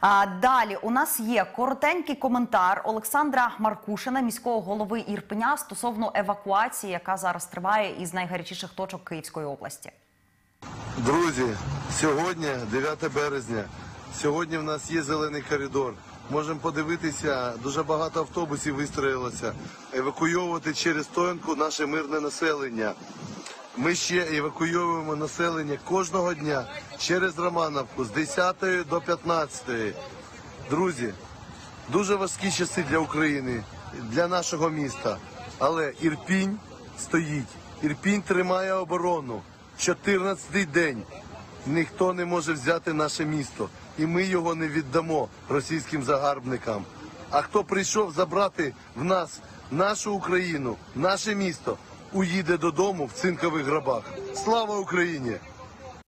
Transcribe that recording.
А далі у нас є коротенький коментар Олександра Маркушина, міського голови Ірпеня, стосовно евакуації, яка зараз триває із найгарячіших точок Київської області. Друзі, сьогодні 9 березня. Сьогодні в нас є зелений коридор. Можемо подивитися, дуже багато автобусів вистроїлося, евакуйовувати через Тонку наше мирне населення. Ми ще евакуйовуємо населення кожного дня через Романовку з 10 до 15. Друзі, дуже важкі часи для України, для нашого міста. Але Ірпінь стоїть. Ірпінь тримає оборону. 14-й день. Ніхто не може взяти наше місто. І ми його не віддамо російським загарбникам. А хто прийшов забрати в нас нашу Україну, наше місто, уїде додому в цинкових гробах. Слава Україні!